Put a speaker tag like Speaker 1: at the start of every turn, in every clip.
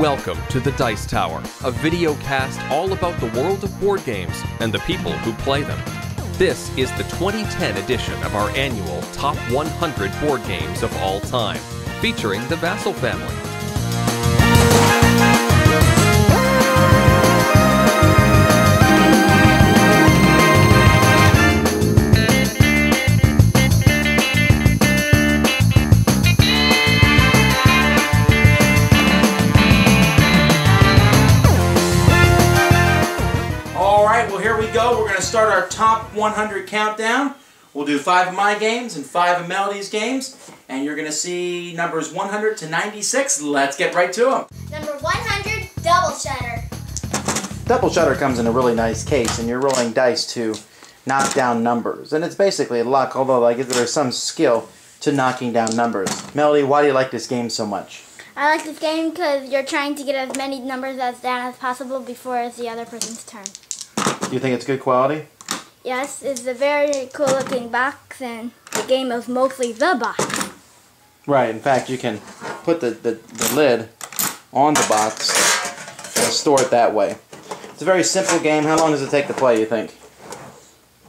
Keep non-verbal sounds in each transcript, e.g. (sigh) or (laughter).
Speaker 1: Welcome to the Dice Tower, a video cast all about the world of board games and the people who play them. This is the 2010 edition of our annual Top 100 Board Games of All Time, featuring the Vasel family.
Speaker 2: Top 100 countdown. We'll do five of my games and five of Melody's games, and you're going to see numbers 100 to 96. Let's get right to them.
Speaker 3: Number 100, Double Shutter.
Speaker 4: Double shutter comes in a really nice case, and you're rolling dice to knock down numbers. And it's basically luck, although like there's some skill to knocking down numbers. Melody, why do you like this game so much?
Speaker 3: I like this game because you're trying to get as many numbers as down as possible before it's the other person's turn.
Speaker 4: Do you think it's good quality?
Speaker 3: Yes, it's a very cool looking box, and the game is mostly the box.
Speaker 4: Right. In fact, you can put the, the, the lid on the box and store it that way. It's a very simple game. How long does it take to play, you think?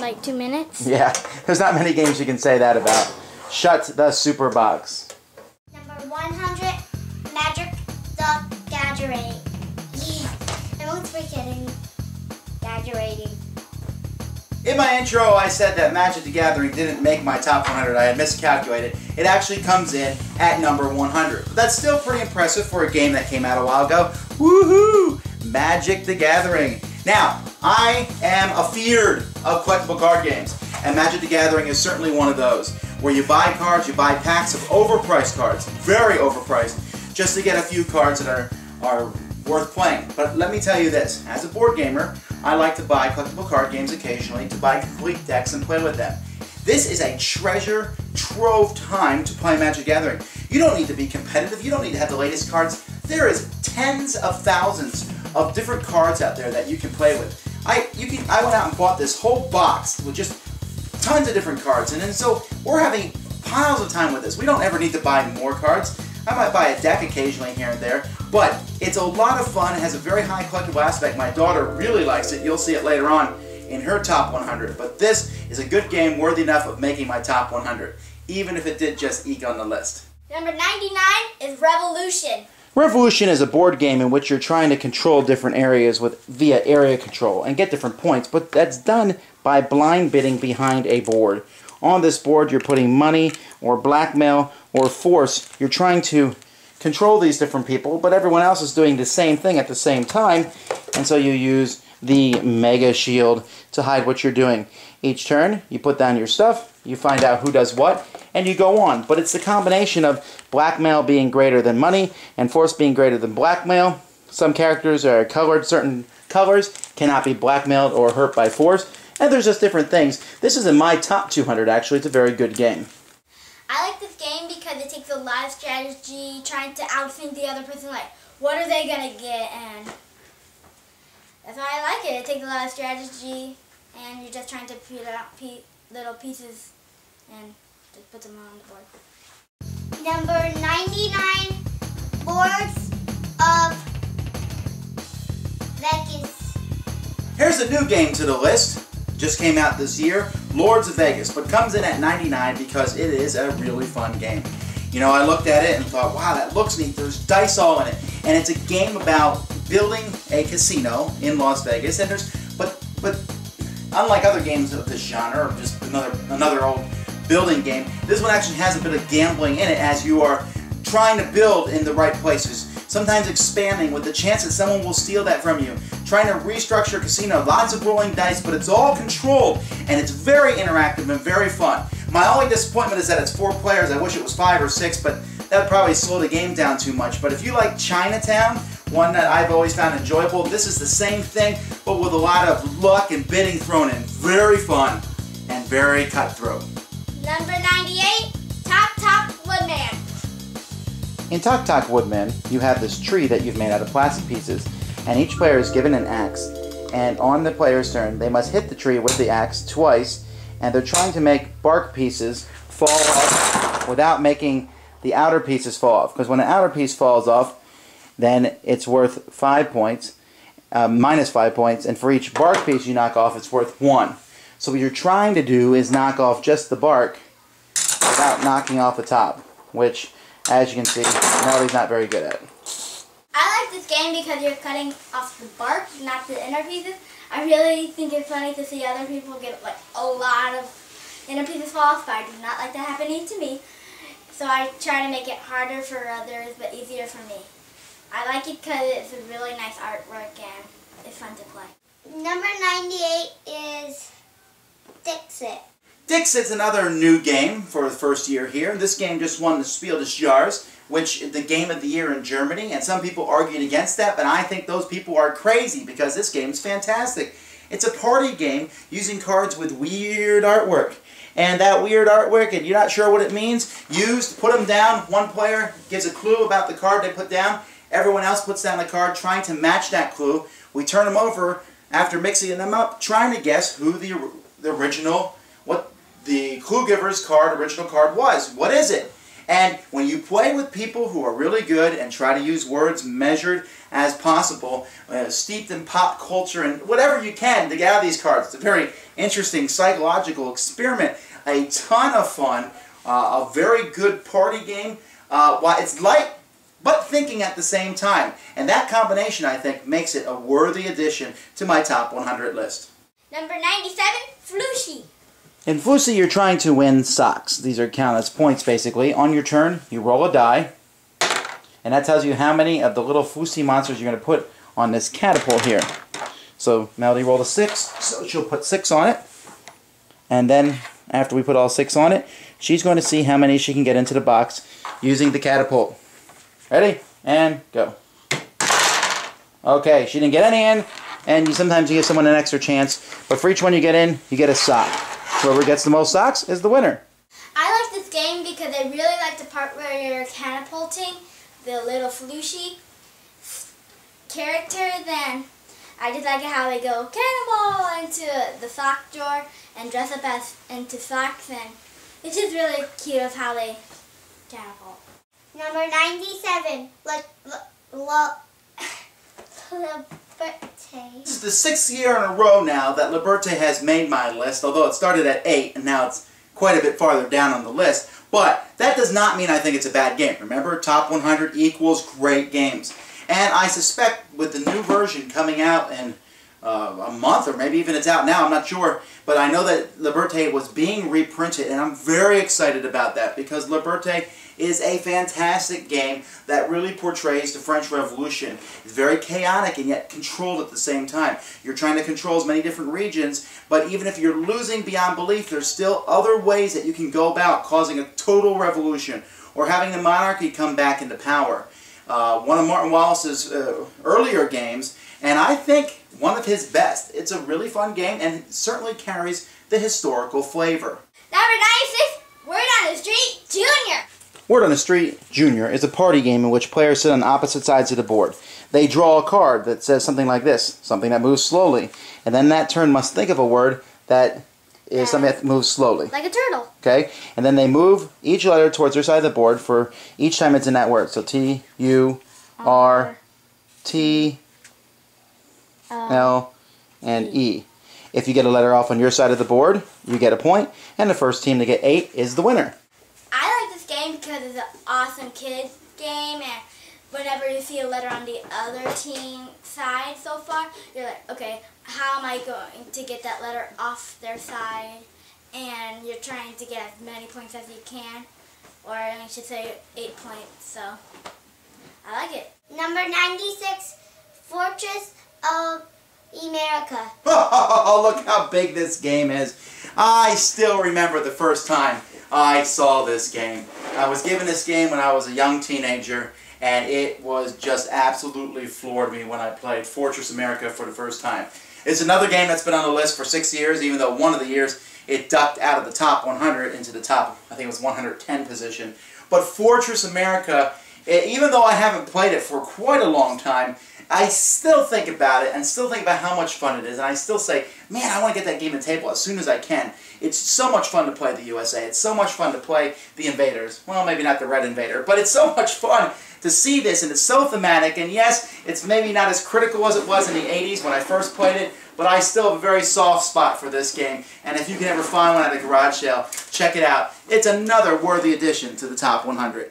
Speaker 3: Like two minutes. (laughs)
Speaker 4: Yeah, there's not many games you can say that about. Shut the super box.
Speaker 3: Number 100, Magic the Gathering. Yeah, I won't forgetting Gathering.
Speaker 2: In my intro, I said that Magic the Gathering didn't make my top 100. I had miscalculated. It actually comes in at number 100. But that's still pretty impressive for a game that came out a while ago. Woohoo! Magic the Gathering. Now, I am afeared of collectible card games, and Magic the Gathering is certainly one of those. Where you buy cards, you buy packs of overpriced cards, very overpriced, just to get a few cards that are, are worth playing. But let me tell you this, as a board gamer, I like to buy collectible card games occasionally to buy complete decks and play with them. This is a treasure trove time to play Magic Gathering. You don't need to be competitive, you don't need to have the latest cards. There is tens of thousands of different cards out there that you can play with. I you can I went out and bought this whole box with just tons of different cards, and then so we're having piles of time with this. We don't ever need to buy more cards. I might buy a deck occasionally here and there, but it's a lot of fun. It has a very high collectible aspect. My daughter really likes it. You'll see it later on in her top 100. But this is a good game worthy enough of making my top 100, even if it did just eke on the list.
Speaker 3: Number 99 is Revolution.
Speaker 4: Revolution is a board game in which you're trying to control different areas with via area control and get different points, but that's done by blind bidding behind a board. On this board, you're putting money or blackmail or force. You're trying to control these different people, but everyone else is doing the same thing at the same time, and so you use the Mega Shield to hide what you're doing. Each turn, you put down your stuff, you find out who does what, and you go on. But it's the combination of blackmail being greater than money and force being greater than blackmail. Some characters are colored certain colors, cannot be blackmailed or hurt by force, and there's just different things. This is in my top 200 actually. It's a very good game.
Speaker 3: I like this game because it takes a lot of strategy, trying to outthink the other person, like, what are they going to get, and that's why I like it. It takes a lot of strategy, and you're just trying to peel out pe little pieces and just put them on the board. Number 99, Lords of Vegas.
Speaker 2: Here's a new game to the list. Just came out this year, Lords of Vegas, but comes in at 99 because it is a really fun game. You know, I looked at it and thought, wow, that looks neat. There's dice all in it. And it's a game about building a casino in Las Vegas. And there's, but, but unlike other games of this genre, or just another, another old building game, this one actually has a bit of gambling in it as you are trying to build in the right places. Sometimes expanding with the chance that someone will steal that from you. Trying to restructure casino, lots of rolling dice, but it's all controlled and it's very interactive and very fun. My only disappointment is that it's four players. I wish it was five or six, but that would probably slow the game down too much. But if you like Chinatown, one that I've always found enjoyable, this is the same thing, but with a lot of luck and bidding thrown in. Very fun and very cutthroat.
Speaker 3: Number 98,
Speaker 4: In Tok Tok Woodman, you have this tree that you've made out of plastic pieces, and each player is given an axe. And on the player's turn, they must hit the tree with the axe twice, and they're trying to make bark pieces fall off without making the outer pieces fall off. Because when an outer piece falls off, then it's worth five points, uh, minus five points, and for each bark piece you knock off, it's worth one. So what you're trying to do is knock off just the bark without knocking off the top, which, as you can see, Melody's not very good at.
Speaker 3: I like this game because you're cutting off the bark, not the inner pieces. I really think it's funny to see other people get like a lot of inner pieces fall off, but I do not like that happening to me. So I try to make it harder for others, but easier for me. I like it because it's a really nice artwork and it's fun to play.
Speaker 5: Number 98 is Dixit.
Speaker 2: Dixit's another new game for the first year here. This game just won the Spiel des Jahres, which is the game of the year in Germany, and some people argued against that, but I think those people are crazy because this game is fantastic. It's a party game using cards with weird artwork. And that weird artwork, and you're not sure what it means, used, put them down. One player gives a clue about the card they put down. Everyone else puts down the card trying to match that clue. We turn them over after mixing them up, trying to guess who the, the original, what the clue giver's card, original card was. What is it? And when you play with people who are really good and try to use words measured as possible, uh, steeped in pop culture and whatever you can to get out of these cards, it's a very interesting psychological experiment. A ton of fun, uh, a very good party game. Uh, while it's light, but thinking at the same time. And that combination, I think, makes it a worthy addition to my top 100 list.
Speaker 3: Number 97, Flusi.
Speaker 4: In Flusi, you're trying to win socks. These are count as points, basically. On your turn, you roll a die, and that tells you how many of the little Flusi monsters you're going to put on this catapult here. So Melody rolled a six, so she'll put six on it. And then, after we put all six on it, she's going to see how many she can get into the box using the catapult. Ready? And go. Okay, she didn't get any in, and you sometimes you give someone an extra chance, but for each one you get in, you get a sock. Whoever gets the most socks is the winner.
Speaker 3: I like this game because I really like the part where you're catapulting the little Flusi character. Then I just like how they go cannonball into the sock drawer and dress up as into socks, and it's just really cute of how they catapult.
Speaker 5: Number 97, Le, look, Le, Liberte.
Speaker 2: This is the sixth year in a row now that Liberte has made my list, although it started at 8 and now it's quite a bit farther down on the list. But that does not mean I think it's a bad game. Remember, top 100 equals great games. And I suspect with the new version coming out in uh, a month, or maybe even it's out now, I'm not sure, but I know that Liberte was being reprinted, and I'm very excited about that because Liberte is a fantastic game that really portrays the French Revolution. It's very chaotic and yet controlled at the same time. You're trying to control as many different regions, but even if you're losing beyond belief, there's still other ways that you can go about causing a total revolution or having the monarchy come back into power. Uh, one of Martin Wallace's uh, earlier games, and I think one of his best. It's a really fun game and certainly carries the historical flavor.
Speaker 3: 96, Word on the Street Junior.
Speaker 4: Word on the Street Junior is a party game in which players sit on opposite sides of the board. They draw a card that says something like this, something that moves slowly, and then that turn must think of a word that is something that moves slowly.
Speaker 3: Like a turtle.
Speaker 4: Okay? And then they move each letter towards their side of the board for each time it's in that word. So T, U, R, T, L, and E. Uh, if you get a letter off on your side of the board, you get a point, and the first team to get eight is the winner.
Speaker 3: I like this game because it's an awesome kids game and whenever you see a letter on the other team side so far, you're like, okay, how am I going to get that letter off their side? And you're trying to get as many points as you can, or I should say eight points, so I like it.
Speaker 5: Number 96, Fortress of America. (laughs)
Speaker 2: Oh, look how big this game is. I still remember the first time I saw this game. I was given this game when I was a young teenager, and it was just absolutely floored me when I played Fortress America for the first time. It's another game that's been on the list for six years, even though one of the years it ducked out of the top 100 into the top, I think it was 110 position. But Fortress America E- Even though I haven't played it for quite a long time, I still think about it and still think about how much fun it is. And I still say, man, I want to get that game the table as soon as I can. It's so much fun to play the USA. It's so much fun to play the Invaders. Well, maybe not the Red Invader, but it's so (laughs) much fun to see this, and it's so thematic. And yes, it's maybe not as critical as it was in the 80s when I first played it, but I still have a very soft spot for this game. And if you can ever find one at a garage sale, check it out. It's another worthy addition to the top 100.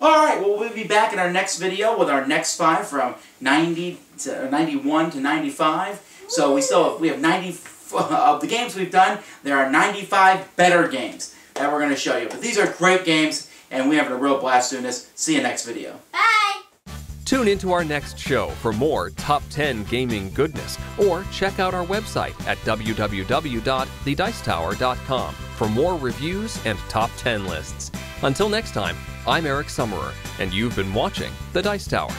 Speaker 2: Alright, well we'll be back in our next video with our next five from 90 to uh, 91 to 95. So we still have, we have 90 f- (laughs) of the games we've done, there are 95 better games that we're going to show you. But these are great games and we're having a real blast doing this. See you next video.
Speaker 3: Bye!
Speaker 1: Tune into our next show for more top 10 gaming goodness, or check out our website at www.thedicetower.com for more reviews and top 10 lists. Until next time, I'm Eric Summerer, and you've been watching The Dice Tower.